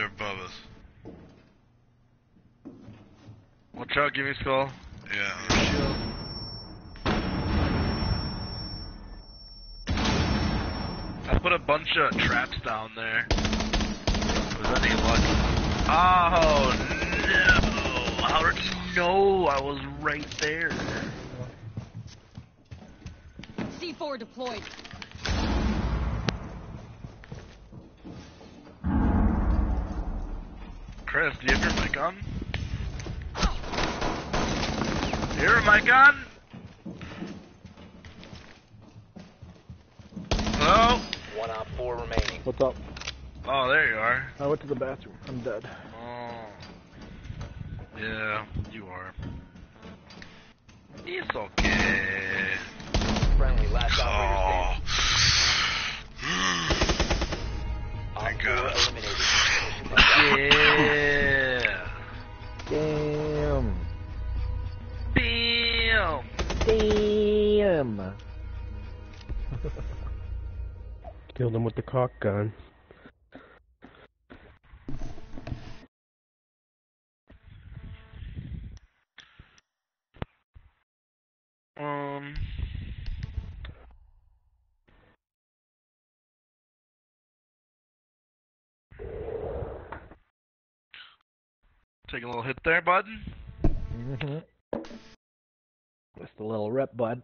They're above us. Watch out, give me skull. Yeah. I put a bunch of traps down there. Was that any luck? Oh no! How did you know I was right there? C4 deployed. Chris, do you have your mic on? Do you have your mic on? Hello? One op four remaining. What's up? Oh, there you are. I went to the bathroom. I'm dead. Oh. Yeah, you are. It's okay. Friendly last Oh. operator standing. Op Thank God. eliminated. Mission success. Yeah. Damn. Damn. Damn. Killed him with the cock gun. Um. Take a little hit there, bud. hmm Just a little rip, bud.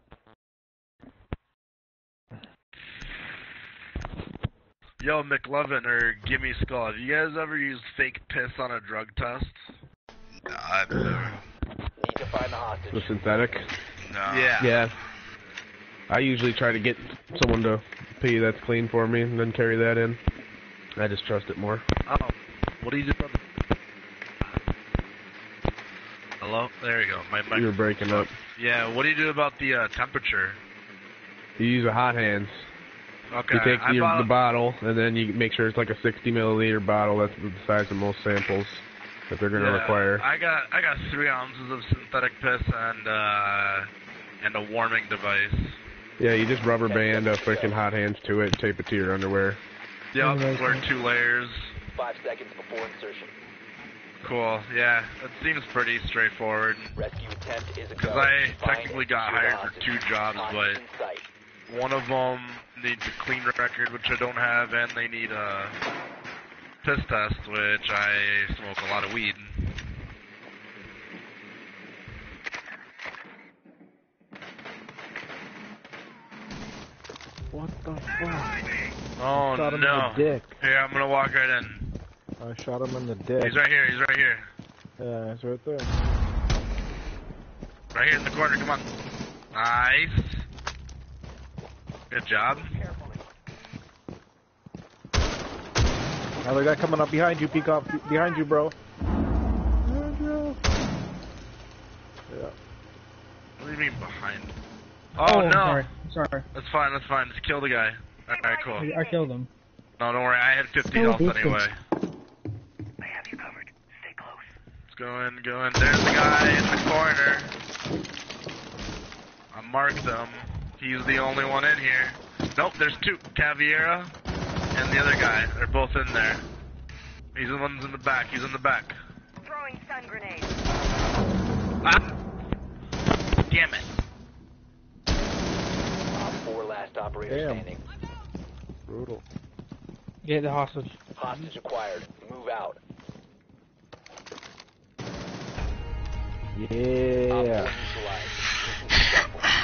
Yo, McLovin or Gimme Skull, have you guys ever used fake piss on a drug test? Nah, I've never. Need to find the hostage. The synthetic. Nah. Yeah. I usually try to get someone to pee that's clean for me and then carry that in. I just trust it more. Oh, what do you do about the... Hello? There you go. My mic. You were breaking up. Yeah, what do you do about the uh, temperature? You use a hot hands. Okay, You take I your, bought- the bottle and then you make sure it's like a 60 milliliter bottle. That's the size of most samples that they're gonna Yeah, require. I got I got three ounces of synthetic piss and uh and a warming device. Yeah, you just rubber band a freaking hot hands to it and tape it to your underwear. Yep, Anyways, wear two layers. Five seconds before insertion. Cool. Yeah, it seems pretty straightforward. Rescue attempt is Because. I technically got hired for two jobs, but one of them needs a clean record, which I don't have, and they need a piss test, which I smoke a lot of weed. What the fuck? Oh Shot him no! in the dick. Here, I'm gonna walk right in. I shot him in the dick. He's right here. He's right here. Yeah, he's right there. Right here in the corner. Come on. Nice. Good job. Another guy coming up behind you, Peacock. Be- Behind you, bro. Behind you. Yeah. What do you mean behind? Oh, oh no. Sorry, sorry. That's fine. That's fine. Just kill the guy. All right, cool. I, I killed him. No, don't worry. I had 50 Oh, health decent. anyway. Let's go in, go in. There's the guy in the corner. I marked him. He's the only one in here. Nope, there's two. Caveira and the other guy. They're both in there. He's the one's in the back. He's in the back. Throwing stun grenade. Ah! Damn it. Op four last operator Damn. standing. Brutal. Get the hostage. Hostage acquired. Move out. Yeah.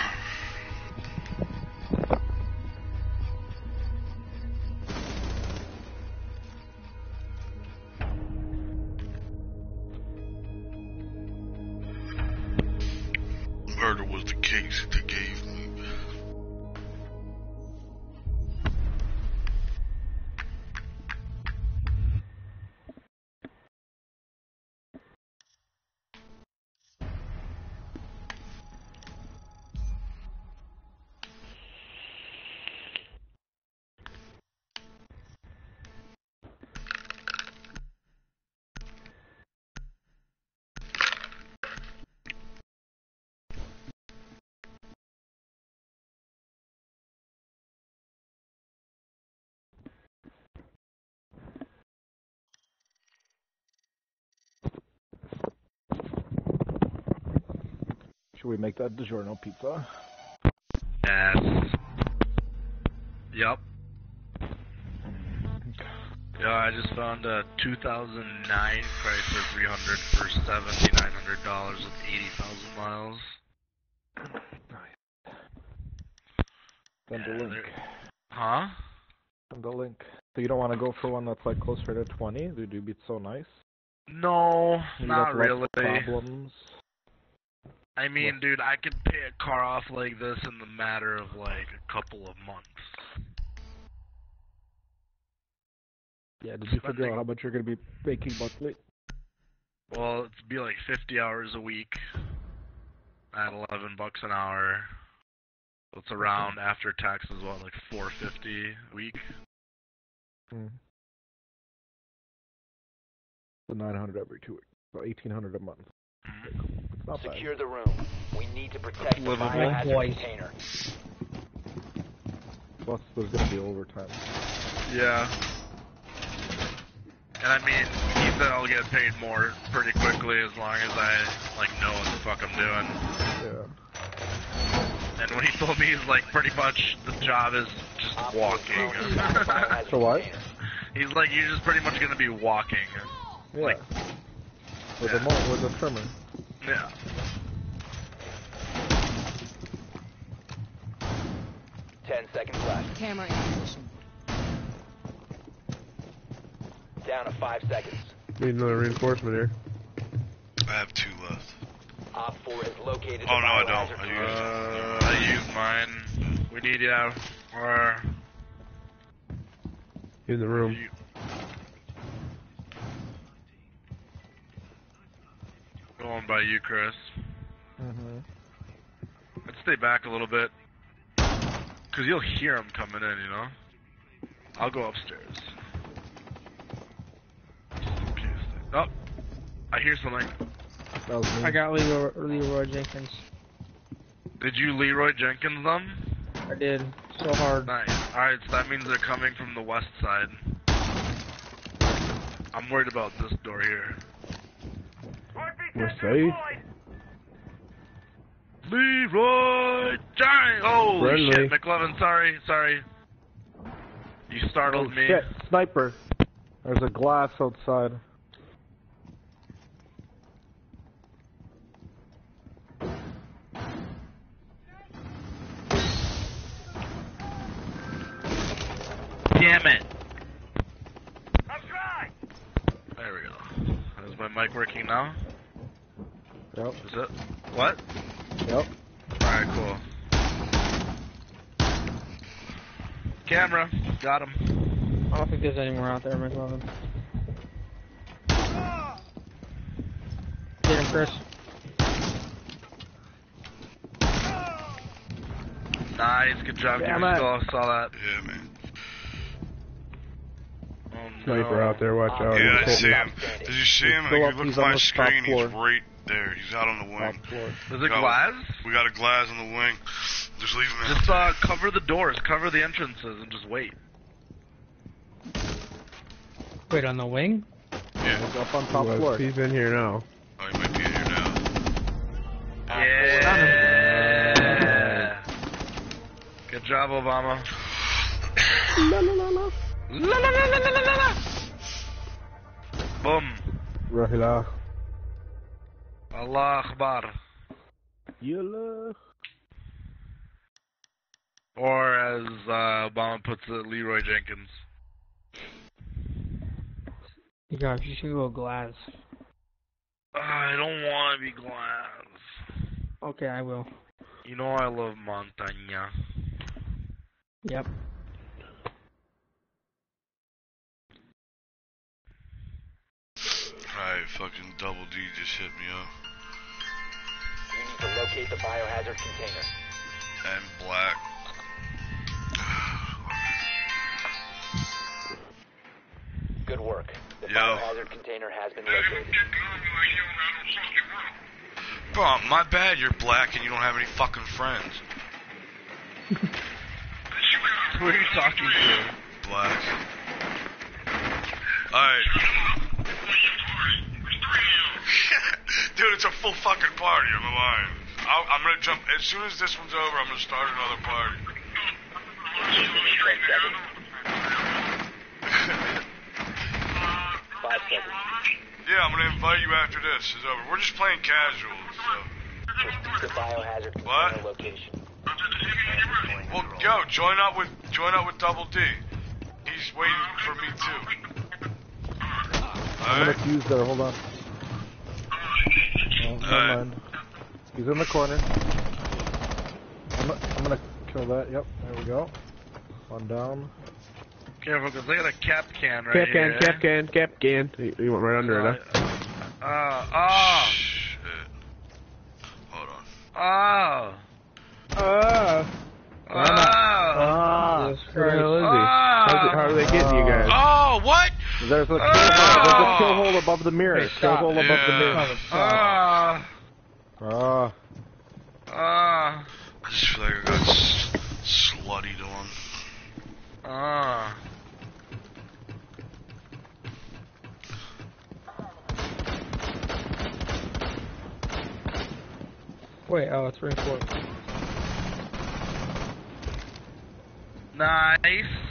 Should we make that DiGiorno pizza? Yes. Yep. Yeah, I just found a 2009 Chrysler 300 for $7,900 with 80,000 miles. Nice. Send Yeah, the link. Huh? Send the link. So you don't want to go for one that's like closer to 20? Would you be so nice? No, You not really. Problems. I mean, dude, I could pay a car off like this in the matter of like a couple of months. Yeah. Did you figure out how much you're gonna be making monthly? Well, it'd be like 50 hours a week at 11 bucks an hour. It's around after taxes, what, like 450 a week? Hmm. So 900 every two weeks. So 1800 a month. Mhm. It's not Secure the room. We need to protect the Livable. biohazard Boys. container. Plus, there's gonna be overtime. Yeah. And I mean, he said I'll get paid more pretty quickly as long as I like know what the fuck I'm doing. Yeah. And when he told me, he's like, pretty much the job is just Op walking. drone is on the biohazard So what? he's like, you're just pretty much gonna be walking. Yeah. Like- with yeah. a with a trimmer. Yeah. Ten seconds left. Camera in position. Down to five seconds. Need another reinforcement here. I have two left. Op 4 has located Oh, no, I don't. I container. Uh, I used mine. We need you. Or In the room. Going by you, Chris. Mm-hmm. Let's stay back a little bit. Cause you'll hear them coming in, you know? I'll go upstairs. Oh! I hear something. That was me. I got Leroy, Leroy Jenkins. Did you Leroy Jenkins them? I did. So hard. Nice. Alright, so that means they're coming from the west side. I'm worried about this door here. We're safe. Leroy Jenkins! Oh Friendly. shit, McLovin, sorry, sorry. You startled oh, me. shit! Sniper. There's a Glaz outside. Damn it! There we go. Is my mic working now? Yep. Is it? What? Yep. Alright, cool. Camera. Got him. I don't think there's any more out there, McLovin. Get him, Chris. Nice. Good job. Damn Give it. Saw that. Yeah, man. Oh, Sniper out there, watch out. Yeah, I see him. Did you see him? He's If you look at on my the top screen, he's floor. right there. He's out on the wing. Is it Go. Glaz? We got a Glaz on the wing. Just leave him in. Just uh, cover the doors, cover the entrances, and just wait. Wait, on the wing? Yeah. He's up on top Well, floor. He's in here now. Oh, he might be in here now. Yeah. Good job, Obama. La la la la la la la. Boom. Rahila. Allah Akbar. Yalla. Or as uh, Obama puts it, Leroy Jenkins. You got, you should go Glaz. I don't want to be Glaz. Okay, I will. You know I love Montagne. Yep. Alright, fucking Double D just hit me up. You need to locate the biohazard container. And Black. Good work. The Yo. biohazard container has been located. Bro, my bad you're black and you don't have any fucking friends. Who are you talking to? Black. Alright. Dude, it's a full fucking party on the line. I'll, I'm gonna jump as soon as this one's over. I'm gonna start another party. Ten seconds. Five seconds. Yeah, I'm gonna invite you after this is over. We're just playing casual, so. Proceed biohazard What? location. Well, go join up with join up with Double D. He's waiting for me too. I'm gonna Alright. fuse there. Hold on. Oh, never Alright. mind. He's in the corner. I'm, I'm gonna kill that. Yep. There we go. One down. Careful, because look at a cap can right cap here. can, cap can, cap can. You, you went right under it, huh? Uh, oh, Shit. Hold on. oh, Ah! oh. Ah! Jesus Who the hell is he? Ah! How's it, how are they getting you guys? Oh, what? There's a, kill hole, there's a kill hole above the mirror. Kill stop. hole above the mirror. Ah, Ah. ah, I just feel like I got s- sluttied on. ah. Wait, oh, it's reinforced. Nice.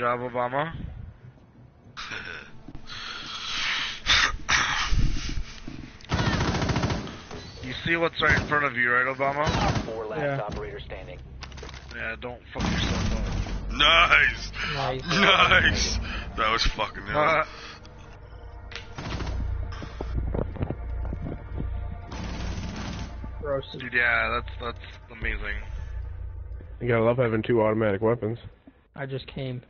Good job, Obama. You see what's right in front of you, right, Obama? Four last Yeah. operator standing. Yeah, don't fuck yourself up. nice. Nice. Nice. That was fucking Uh, nice. Roasted. dude, yeah, that's that's amazing. You gotta love having two automatic weapons. I just came.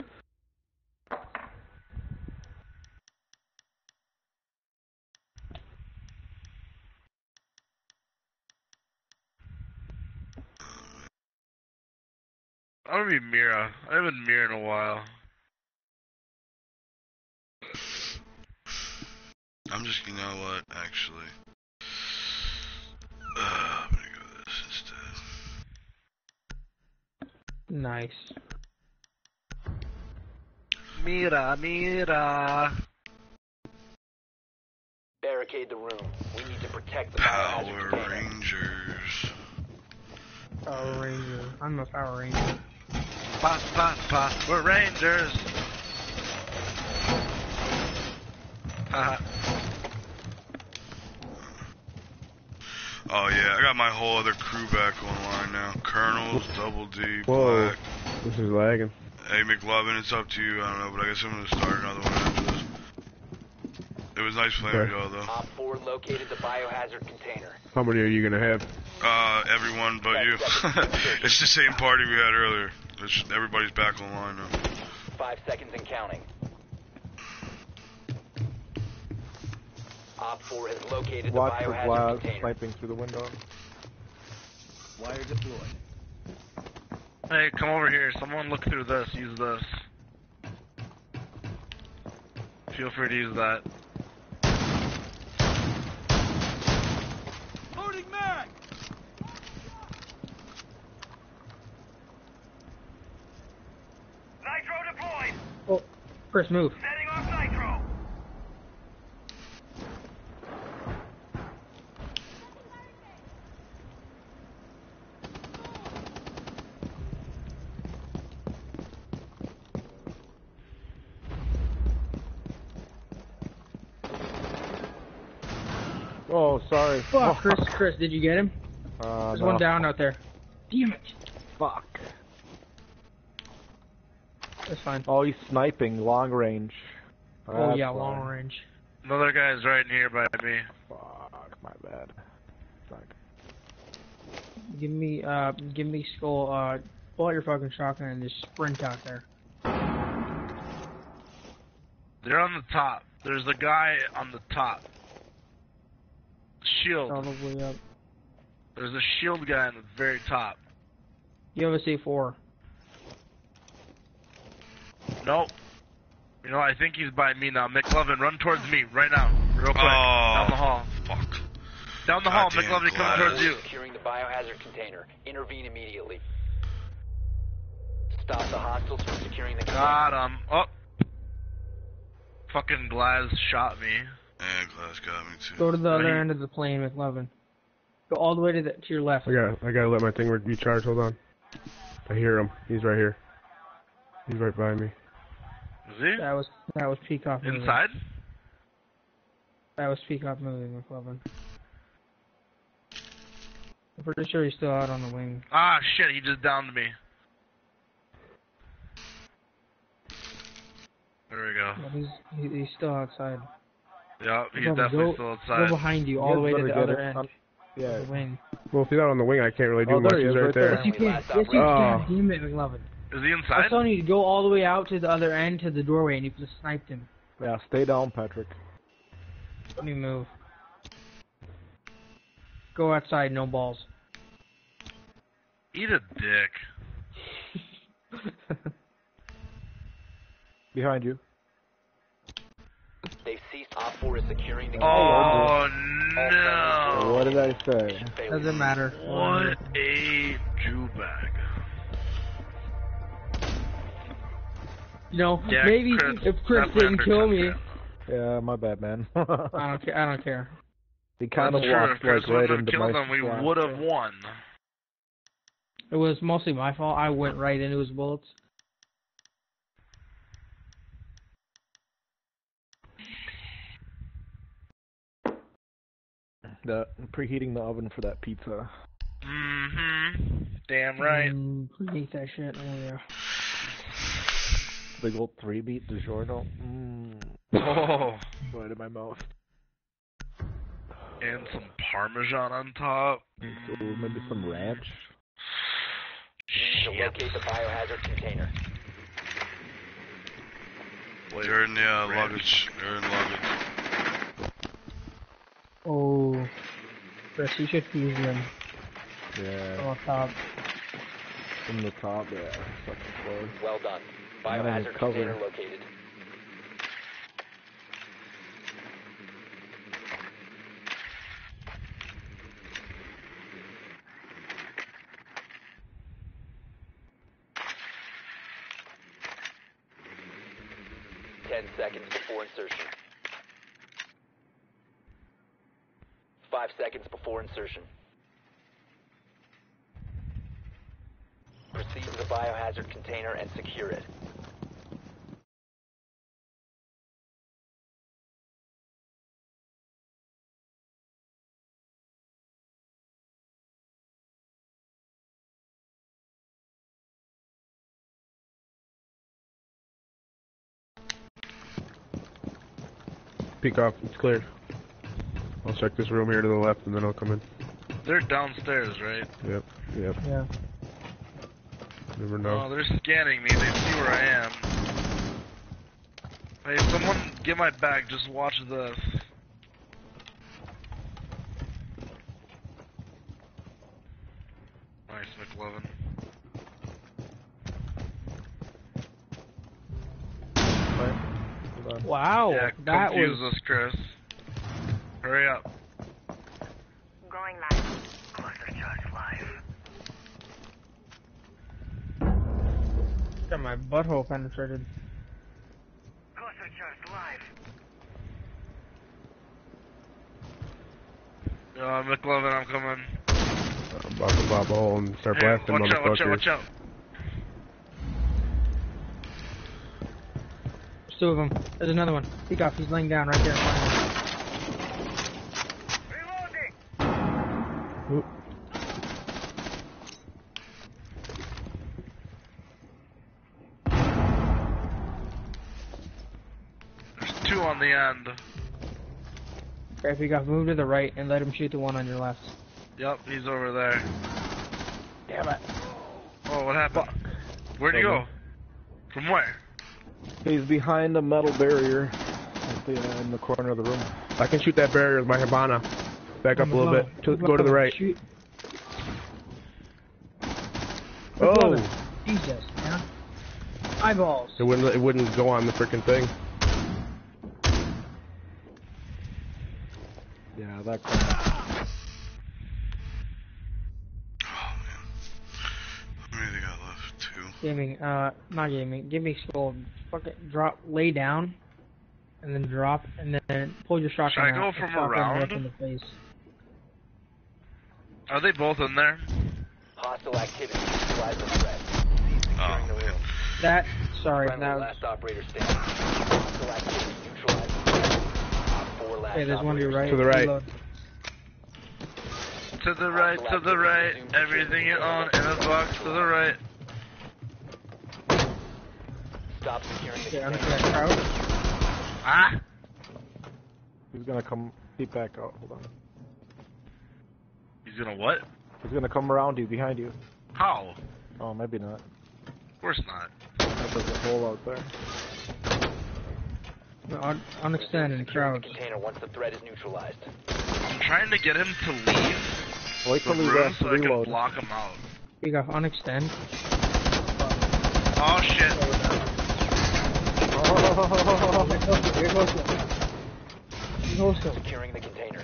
I'm gonna be Mira. I haven't been Mira in a while. I'm just, you know what, actually. Uh, I'm gonna go with this instead. Nice. Mira, Mira. Barricade the room. We need to protect the Power biohazard. Rangers. Power Ranger. I'm a Power Ranger. Pa, pa, pa. We're Rangers. Haha. Oh yeah, I got my whole other crew back online now. Colonels, Double D, Whoa. Black. This is lagging. Hey McLovin, it's up to you. I don't know, but I guess I'm gonna start another one after this. It was nice playing with Okay. y'all though. Op 4 located the biohazard container. How many are you gonna have? Uh, everyone but you. it's the same party we had earlier. It's just, everybody's back online now. Five seconds and counting. Op 4 has located the Watch for biohazard glass container. sniping through the window. Wire deployed. Hey, come over here. Someone look through this. Use this. Feel free to use that. Nitro deployed. Oh, Chris, move. Setting off nitro. Oh, sorry. Fuck, Chris, Chris, did you get him? Uh, There's no. one down out there. Damn it. Fuck. That's fine. Oh, he's sniping long range. oh, yeah, why. long range. Another guy's right here by me. Fuck, my bad. Fuck. Give me, uh, give me skull, uh, pull out your fucking shotgun and just sprint out there. They're on the top. There's a guy on the top. Shield. Probably up. There's a shield guy on the very top. You have a C4. Nope. You know, I think he's by me now. McLovin, run towards me right now. Real quick. Oh. Down the hall. Fuck. Down the hall. Goddamn McLovin, come towards you. Securing the biohazard container. Intervene immediately. Stop the hostiles from securing the container. Got him. Oh. Fucking Glaz shot me. And Glaz got me too. Go to the Right. other end of the plane, McLovin. Go all the way to the to your left. I gotta, I gotta let my thing re- recharge. Hold on. I hear him. He's right here. He's right by me. Is he? That was that was Peacock moving. Inside? That was Peacock moving, McLovin. I'm pretty sure he's still out on the wing. Ah, shit, he just downed me. There we go. Yeah, he's he, he's still outside. Yeah, he's Go- definitely go- still Go outside. behind you, all You the way to the other it. end Yeah. the wing. Well, if he's not on the wing, I can't really do Oh, much. he He's right right there. there. Yes, you can. Last Yes, you operator. Oh. can. Damn it, McLovin. Is he I was inside? telling you to go all the way out to the other end to the doorway, and you just sniped him. Yeah, stay down, Patrick. Let me move. Go outside, no balls. Eat a dick. Behind you. They've ceased Op 4 is securing the Oh, no! What did I say? Doesn't matter. What a Jew bag. You know, Yeah, maybe Chris, if Chris didn't kill me, understand Yeah, my bad, man. I don't care. I don't care. he kind of That's. If walked Chris like right into my him, we would have won. It was mostly my fault. I went right into his bullets. The preheating the oven for that pizza. Mm-hmm. Damn right. Mm, preheat that shit. Oh yeah. Big old three beat DiGiorno. Mmm. Oh, Right in my mouth. and some Parmesan on top. So maybe some ranch. to locate the biohazard container. You're in the uh, luggage. You're in luggage. Oh. Chris, you should fuse them Yeah. on top. From the top, yeah. Second floor. Well done. Biohazard container located. Ten seconds before insertion. Five seconds before insertion. Proceed to the biohazard container and secure it. Peek off. It's clear. I'll check this room here to the left, and then I'll come in. They're downstairs, right? Yep. Yep. Yeah. Never know. Oh, they're scanning me. They see where I am. Hey, someone get my bag. Just watch this. Nice, McLovin. Right. Hold on. Wow. yeah, that confuse was. us, Chris. Hurry up. Going live. Cluster charge live. Got my butthole penetrated. Cluster charge live. Uh, McLovin, I'm coming. I'm about to pop a hole and start Hey, blasting watch out, watch out, watch out. Two of them. There's another one. Peek off. He's laying down right there in front of me. Reloading. Oop. There's two on the end. Okay, Peek off. Move to the right and let him shoot the one on your left. Yep, he's over there. Damn it. Oh, what happened? Where'd he go? From where? He's behind a metal barrier at the, uh, in the corner of the room. I can shoot that barrier with my Hibana. Back up a little bit. To, go to the right. Shoot. Oh! Jesus, man. Eyeballs. It wouldn't. It wouldn't go on the freaking thing. Yeah, that. Gaming, uh, not gaming. Give me skull. Fucking drop, lay down, and then drop, and then pull your shotgun Should I go out and from around? in the face. Are they both in there? Hostile activity. Neutralize the threat. Cease the Oh, okay. That, sorry, Friendly that was, last operator standing. Hostile activity. Neutralize the threat. Op 4 last hey, there's one to your right. To the right. Reload. To the right, to the right. Everything you own in a box to the right. Stop securing the Okay, under container. that crouch. Ah! He's gonna come peep back out. Hold on. He's gonna what? He's gonna come around you, behind you. How? Oh, maybe not. Of course not. There's a hole out there. No, un- unextend and the crouch. container once the threat is neutralized. I'm trying to get him to leave Wait the till he room has to so I can block him out. You got unextend. Oh shit. Oh, Here goes him. Here goes him. Securing the container.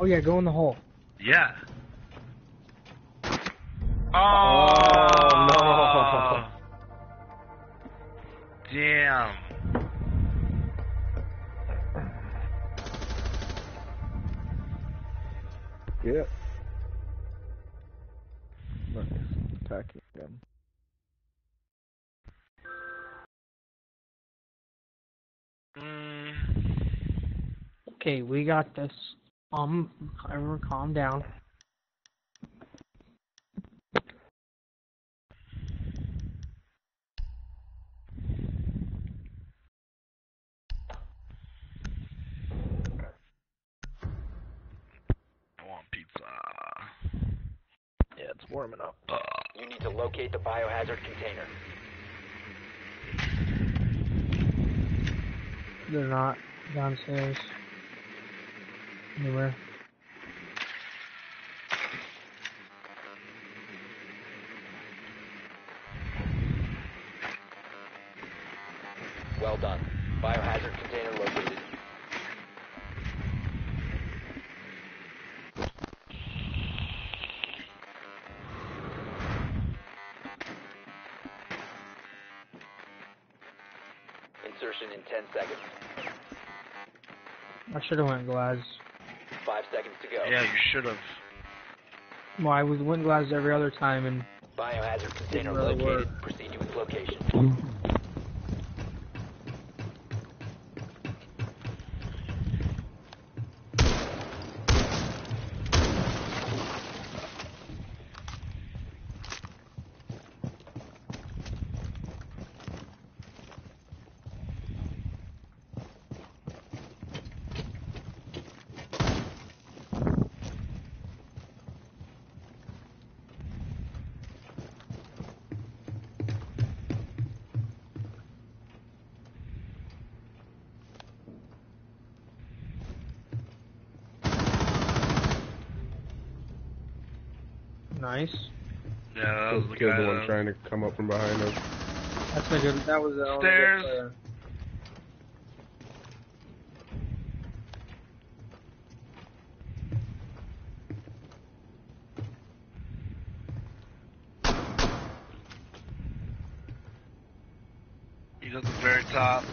Oh yeah, go in the hole. Yeah. Oh, oh no. Damn. yeah. Nice. Attacking them. Mm. Okay, we got this. Um, everyone calm down. I want pizza. Yeah, it's warming up. You need to locate the biohazard container. They're not downstairs. Anywhere. Well done. Biohazard container located. Insertion in 10 seconds. I should have went Glaz. 5 seconds to go. yeah, you should have. Well, I was went Glaz every other time, and Biohazard container really located. Proceed to its location. Mm-hmm. Nice. Yeah, that was Those the kids the one trying to come up from behind us. That's a good. That was the Stairs. He's at the very top.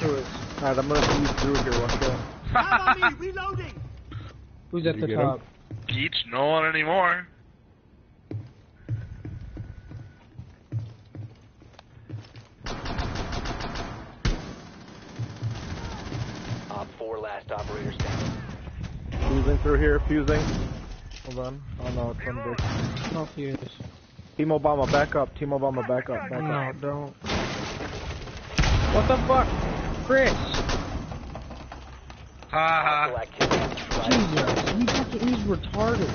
Who is? Alright, I'm gonna see through here. Watch out. Who's at Did the you get him? Top? Peach, no one anymore. Op 4 last operator standing. Fusing through here. Fusing. Hold on. Oh no, it's one big. No fuse. Team Obama, back up. Team Obama, back up. Back No, up. don't. What the fuck, Chris? Ha ha. Activity neutralized. Jesus, he fucking he's retarded.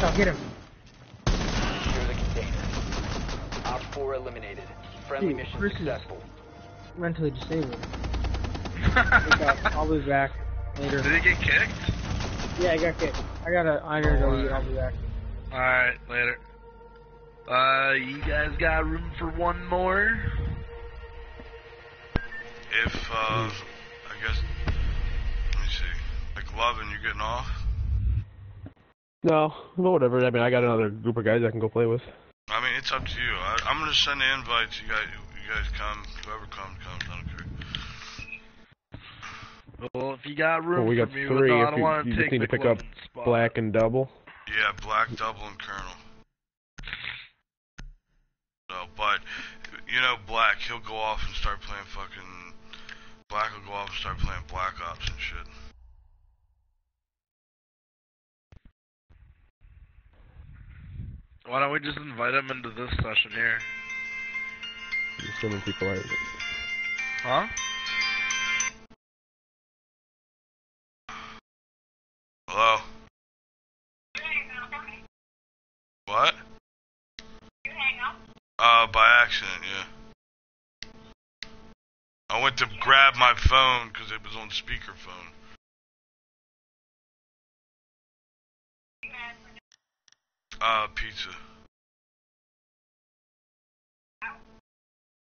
Now get him. Secure the container. Op 4 eliminated. Friendly Dude, mission Chris is- successful. Mentally disabled. I'll be back later. Did he get kicked? Yeah, I got kicked. I gotta. I gotta go. I'll be back. Alright, later. Uh, you guys got room for one more? If, uh, I guess, let me see. Like, Lovin, you getting off? No, well, whatever. I mean, I got another group of guys I can go play with. I mean, it's up to you. I, I'm gonna send the invites. You guys, you guys come. Whoever comes, comes. I don't care. Well, if you got room Well, we got for me, three. Well, no, I If don't you, want you to just need to pick up spot. black and double. Yeah, Black Double and Colonel. No, but you know, Black, he'll go off and start playing fucking. Black will go off and start playing Black Ops and shit. Why don't we just invite him into this session here? Many people out. Huh? Hello. What? Uh, by accident, yeah. I went to grab my phone because it was on speakerphone. Uh, pizza.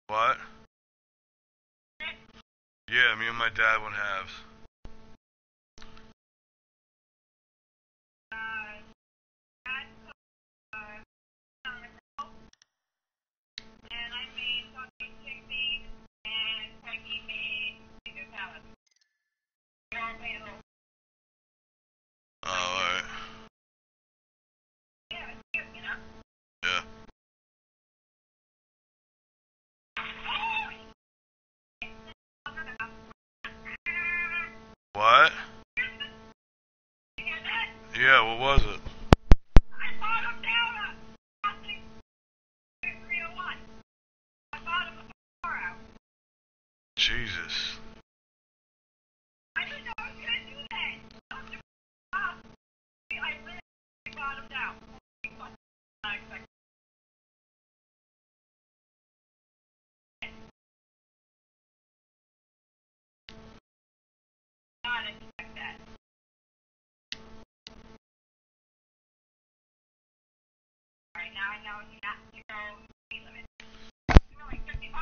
What? Yeah, me and my dad would have. Yeah, what was it?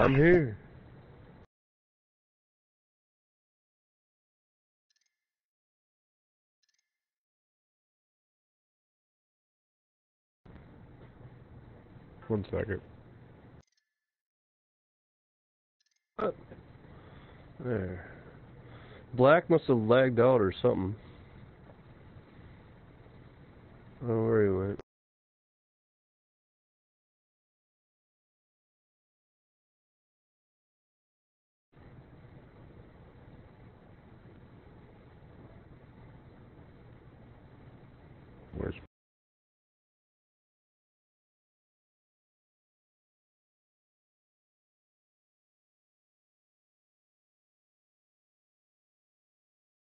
I'm here. One second. There. Black must have lagged out or something. Oh,